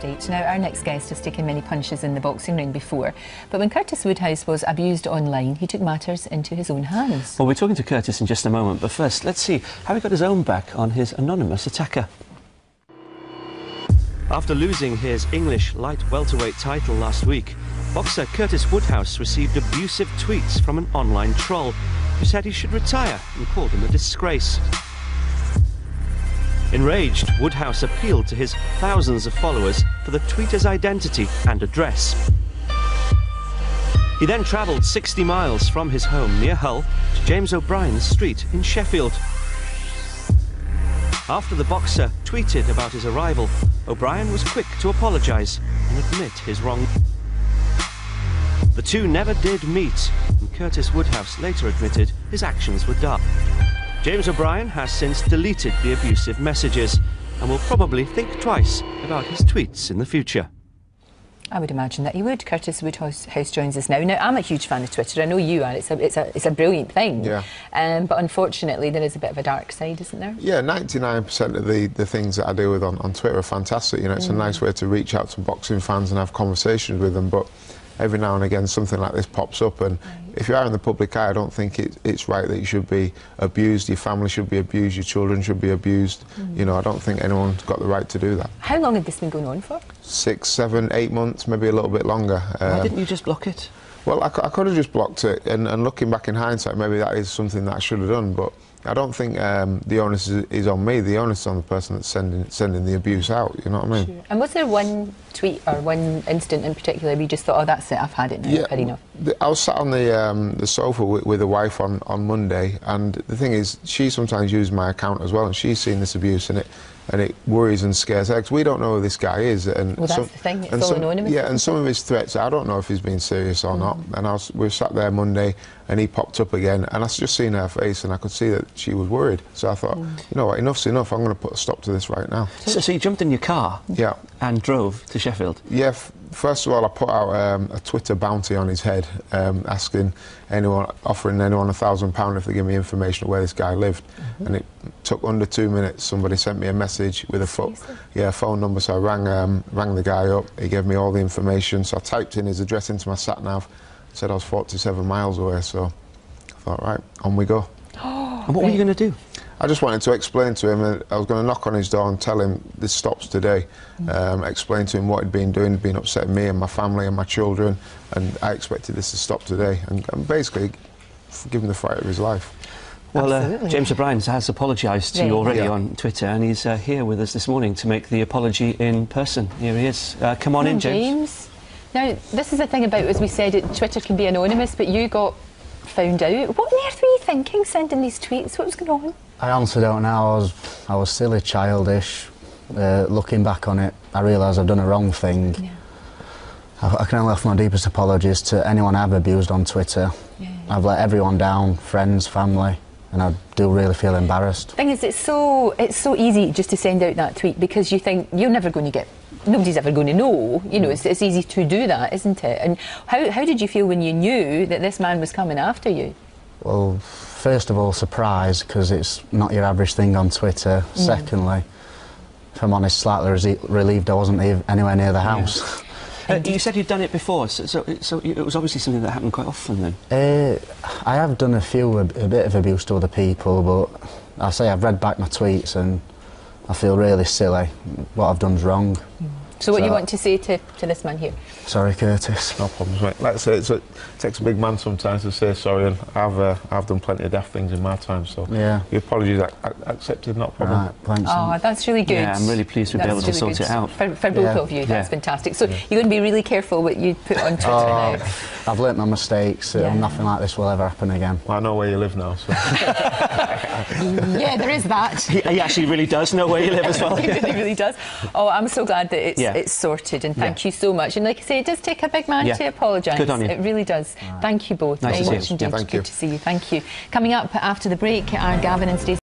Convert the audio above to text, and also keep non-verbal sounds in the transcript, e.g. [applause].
Now, our next guest has taken many punches in the boxing ring before, but when Curtis Woodhouse was abused online, he took matters into his own hands. Well, we're talking to Curtis in just a moment, but first, let's see how he got his own back on his anonymous attacker. After losing his English light welterweight title last week, boxer Curtis Woodhouse received abusive tweets from an online troll who said he should retire and called him a disgrace. Enraged, Woodhouse appealed to his thousands of followers for the tweeter's identity and address. He then travelled 60 miles from his home near Hull to James O'Brien's street in Sheffield. After the boxer tweeted about his arrival, O'Brien was quick to apologise and admit his wrong. The two never did meet, and Curtis Woodhouse later admitted his actions were dark. James O'Brien has since deleted the abusive messages and will probably think twice about his tweets in the future. I would imagine that he would. Curtis Woodhouse joins us now. Now, I'm a huge fan of Twitter. I know you are. It's a, it's a, it's a brilliant thing. Yeah. Um, but unfortunately, there is a bit of a dark side, isn't there? Yeah, 99% of the, the things that I deal with on, on Twitter are fantastic. You know, it's mm. a nice way to reach out to boxing fans and have conversations with them. But every now and again something like this pops up. And if you are in the public eye I don't think it, it's right that you should be abused. Your family should be abused. Your children should be abused. Mm. you know I don't think anyone's got the right to do that. How long had this been going on for? Six seven eight months maybe a little bit longer. Why uh, didn't you just block it? well I, I could have just blocked it. And, and looking back in hindsight maybe that is something that I should have done but I don't think um, the onus is, is, on me. The onus is on the person that's sending sending the abuse out. You know what I mean? Sure. And was there one tweet or one incident in particular where you just thought, "Oh, that's it. I've had it now. Yeah, I've had enough." I was sat on the um, the sofa with, with a wife on on Monday, and the thing is, she sometimes uses my account as well, and she's seen this abuse, and it and it worries and scares her because we don't know who this guy is. And well, that's some, the thing. It's all some, anonymous. Yeah, and some of his threats, I don't know if he's being serious or mm. not. And I was, we were sat there Monday, and he popped up again, and I just seen her face, and I could see that she was worried. So I thought, mm. you know what, enough's enough. I'm going to put a stop to this right now. So, so you jumped in your car. Yeah. And drove to Sheffield. Yeah first of all, I put out um, a Twitter bounty on his head, um, asking anyone, offering anyone a thousand pound if they give me information of where this guy lived. Mm -hmm. And it took under two minutes. Somebody sent me a message with a phone, yeah, phone number. So I rang, um, rang the guy up. He gave me all the information. So I typed in his address into my sat nav. Said I was 47 miles away. So I thought, right, on we go. [gasps] and what were you going to do? I just wanted to explain to him, I was going to knock on his door and tell him this stops today. Um, explain to him what he'd been doing, been upsetting me and my family and my children, and I expected this to stop today. And, and basically, give him the fight of his life. Well, uh, James O'Brien has apologised to yeah. you already yeah. on Twitter, and he's uh, here with us this morning to make the apology in person. Here he is. Uh, come on in, James. James. Now, this is the thing about, as we said, it, Twitter can be anonymous, but you got found out. What on earth were you thinking, sending these tweets? What was going on? I honestly don't know. I was, I was silly, childish. Uh, looking back on it, I realise I've done a wrong thing. Yeah. I, I, can only offer my deepest apologies to anyone I've abused on Twitter. Yeah. I've let everyone down, friends, family, and I do really feel embarrassed. Thing is, it's so it's so easy just to send out that tweet because you think you're never going to get nobody's ever going to know. You know, it's, it's easy to do that, isn't it? And how, how did you feel when you knew that this man was coming after you? Well, first of all, surprise because it's not your average thing on Twitter. Mm. Secondly, if I'm honest, slightly relieved I wasn't anywhere near the house. Yeah. Uh, you said you'd done it before, so, so, so, it was obviously something that happened quite often then? Uh, I have done a few, a, a, bit of abuse to other people, but I say I've read back my tweets and I feel really silly. What I've done's wrong. Mm. So what do you want to say to, to this man here? Sorry, Curtis. No problems, mate. Like I say, a, it takes a big man sometimes to say sorry, and I've uh, I've done plenty of daft things in my time, so yeah. your apologies I, I accepted, not problem. Right, thanks. Oh, that's really good. Yeah, I'm really pleased to be able to really sort good. it out. For, for both yeah. of you, that's yeah. fantastic. So you're going to be really careful what you put on Twitter oh, now. I've learnt my mistakes, yeah. nothing like this will ever happen again. Well, I know where you live now, so... [laughs] [laughs] yeah, there is that. He, he, actually really does know where you live as well. [laughs] he really, really does. Oh, I'm so glad that it's, it's sorted, and thank you so much. And like I say, it does take a big man yeah. to apologise. Good on you. It really does. Right. Thank you both nice very much indeed. Yeah, Good you. to see you. Thank you. Coming up after the break are Gavin and Stacey.